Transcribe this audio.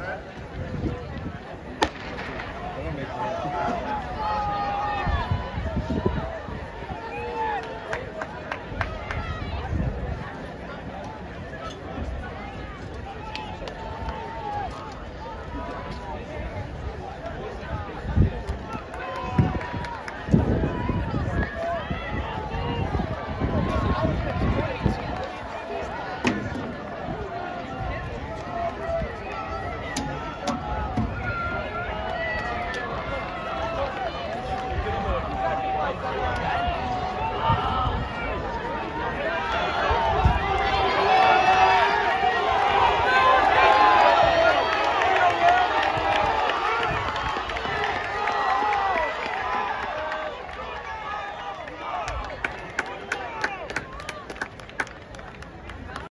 All right.